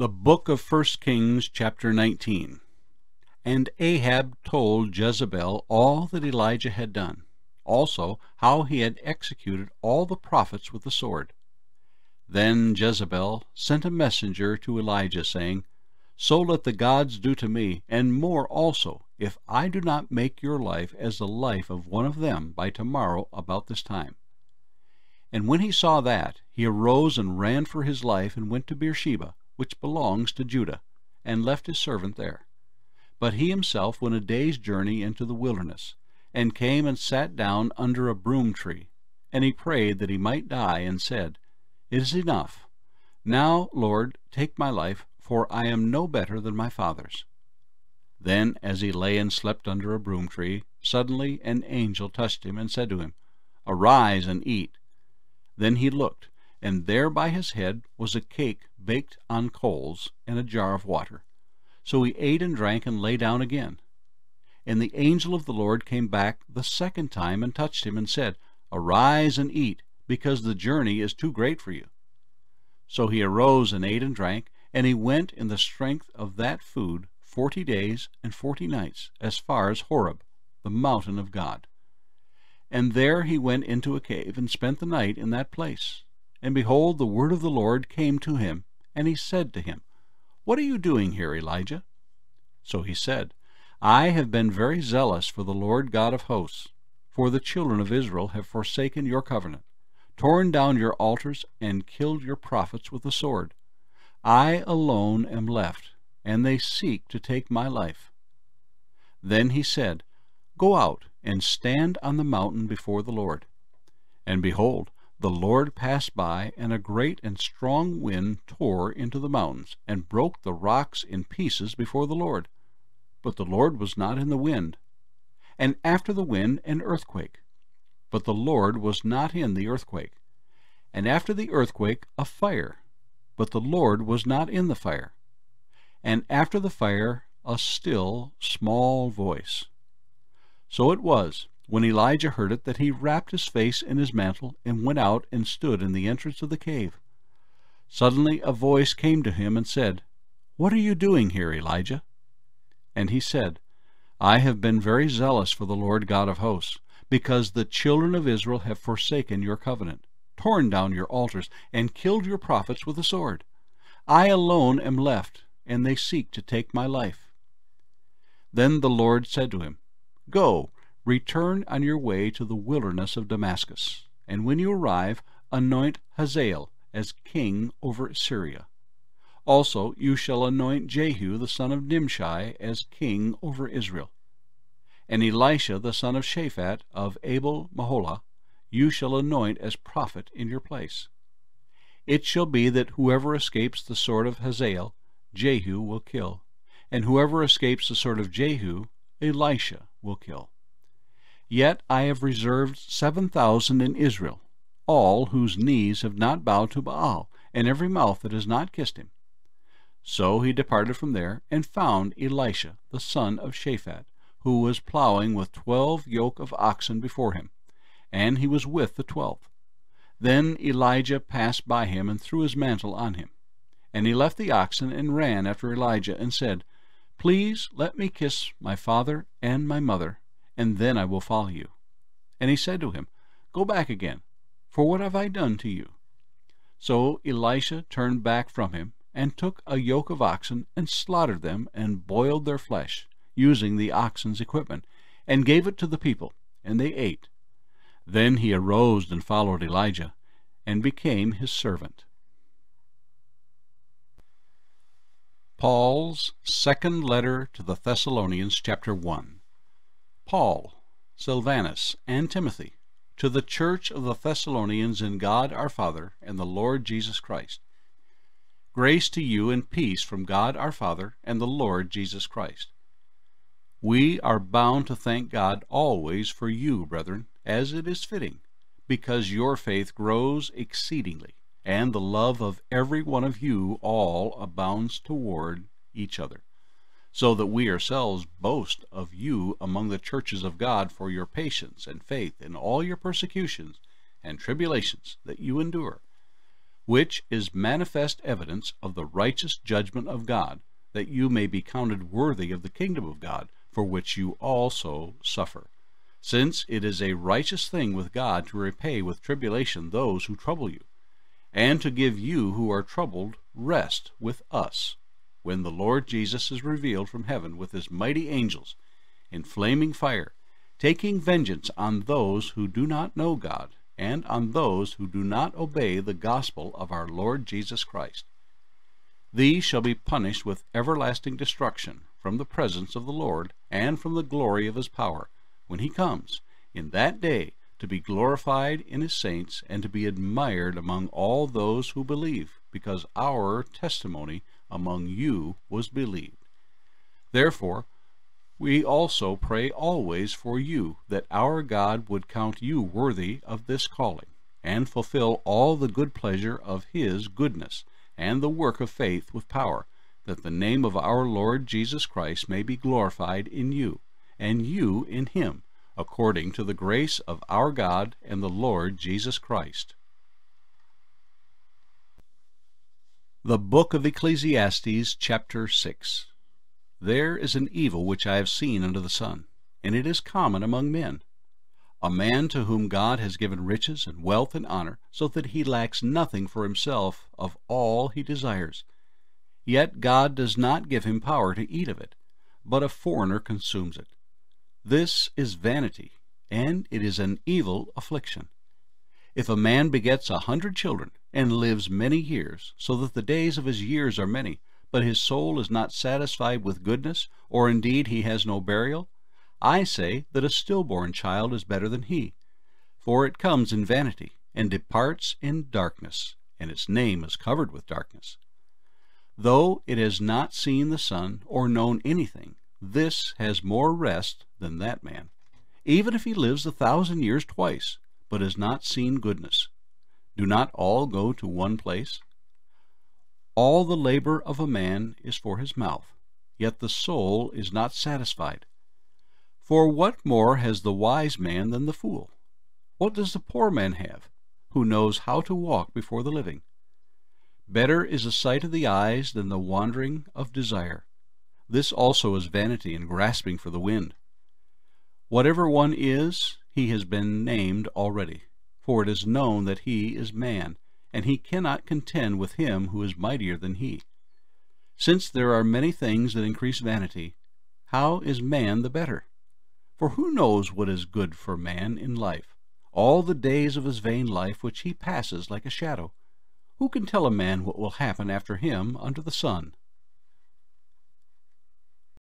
The book of First Kings, chapter 19. And Ahab told Jezebel all that Elijah had done, also how he had executed all the prophets with the sword. Then Jezebel sent a messenger to Elijah, saying, So let the gods do to me, and more also, if I do not make your life as the life of one of them by tomorrow about this time. And when he saw that, he arose and ran for his life, and went to Beersheba which belongs to Judah, and left his servant there. But he himself went a day's journey into the wilderness, and came and sat down under a broom tree. And he prayed that he might die, and said, It is enough. Now, Lord, take my life, for I am no better than my father's. Then, as he lay and slept under a broom tree, suddenly an angel touched him, and said to him, Arise and eat. Then he looked, and there by his head was a cake baked on coals and a jar of water. So he ate and drank and lay down again. And the angel of the Lord came back the second time and touched him and said, Arise and eat, because the journey is too great for you. So he arose and ate and drank, and he went in the strength of that food forty days and forty nights, as far as Horeb, the mountain of God. And there he went into a cave and spent the night in that place. And behold, the word of the Lord came to him, and he said to him, What are you doing here, Elijah? So he said, I have been very zealous for the Lord God of hosts, for the children of Israel have forsaken your covenant, torn down your altars, and killed your prophets with the sword. I alone am left, and they seek to take my life. Then he said, Go out and stand on the mountain before the Lord. And behold, the Lord passed by, and a great and strong wind tore into the mountains, and broke the rocks in pieces before the Lord. But the Lord was not in the wind. And after the wind an earthquake. But the Lord was not in the earthquake. And after the earthquake a fire. But the Lord was not in the fire. And after the fire a still small voice. So it was when Elijah heard it, that he wrapped his face in his mantle and went out and stood in the entrance of the cave. Suddenly a voice came to him and said, What are you doing here, Elijah? And he said, I have been very zealous for the Lord God of hosts, because the children of Israel have forsaken your covenant, torn down your altars, and killed your prophets with the sword. I alone am left, and they seek to take my life. Then the Lord said to him, Go, Return on your way to the wilderness of Damascus, and when you arrive, anoint Hazael as king over Syria. Also you shall anoint Jehu the son of Nimshi as king over Israel. And Elisha the son of Shaphat of Abel Meholah you shall anoint as prophet in your place. It shall be that whoever escapes the sword of Hazael, Jehu will kill, and whoever escapes the sword of Jehu, Elisha will kill. Yet I have reserved seven thousand in Israel, all whose knees have not bowed to Baal, and every mouth that has not kissed him. So he departed from there, and found Elisha the son of Shaphat, who was plowing with twelve yoke of oxen before him, and he was with the twelfth. Then Elijah passed by him and threw his mantle on him. And he left the oxen and ran after Elijah and said, Please let me kiss my father and my mother, and then I will follow you. And he said to him, Go back again, for what have I done to you? So Elisha turned back from him, and took a yoke of oxen, and slaughtered them, and boiled their flesh, using the oxen's equipment, and gave it to the people, and they ate. Then he arose and followed Elijah, and became his servant. Paul's second letter to the Thessalonians, chapter 1. Paul, Silvanus, and Timothy, to the church of the Thessalonians in God our Father and the Lord Jesus Christ. Grace to you and peace from God our Father and the Lord Jesus Christ. We are bound to thank God always for you, brethren, as it is fitting, because your faith grows exceedingly, and the love of every one of you all abounds toward each other so that we ourselves boast of you among the churches of God for your patience and faith in all your persecutions and tribulations that you endure, which is manifest evidence of the righteous judgment of God, that you may be counted worthy of the kingdom of God, for which you also suffer. Since it is a righteous thing with God to repay with tribulation those who trouble you, and to give you who are troubled rest with us, when the Lord Jesus is revealed from heaven with his mighty angels in flaming fire, taking vengeance on those who do not know God, and on those who do not obey the gospel of our Lord Jesus Christ. These shall be punished with everlasting destruction from the presence of the Lord and from the glory of his power, when he comes, in that day, to be glorified in his saints and to be admired among all those who believe, because our testimony among you was believed. Therefore, we also pray always for you, that our God would count you worthy of this calling, and fulfill all the good pleasure of his goodness, and the work of faith with power, that the name of our Lord Jesus Christ may be glorified in you, and you in him, according to the grace of our God and the Lord Jesus Christ. The Book of Ecclesiastes, chapter 6 There is an evil which I have seen under the sun, and it is common among men. A man to whom God has given riches and wealth and honor, so that he lacks nothing for himself of all he desires. Yet God does not give him power to eat of it, but a foreigner consumes it. This is vanity, and it is an evil affliction. If a man begets a hundred children, and lives many years, so that the days of his years are many, but his soul is not satisfied with goodness, or indeed he has no burial, I say that a stillborn child is better than he. For it comes in vanity, and departs in darkness, and its name is covered with darkness. Though it has not seen the sun, or known anything, this has more rest than that man, even if he lives a thousand years twice, but has not seen goodness. Do not all go to one place? All the labor of a man is for his mouth, yet the soul is not satisfied. For what more has the wise man than the fool? What does the poor man have, who knows how to walk before the living? Better is the sight of the eyes than the wandering of desire. This also is vanity and grasping for the wind. Whatever one is, he has been named already for it is known that he is man, and he cannot contend with him who is mightier than he. Since there are many things that increase vanity, how is man the better? For who knows what is good for man in life, all the days of his vain life which he passes like a shadow? Who can tell a man what will happen after him under the sun?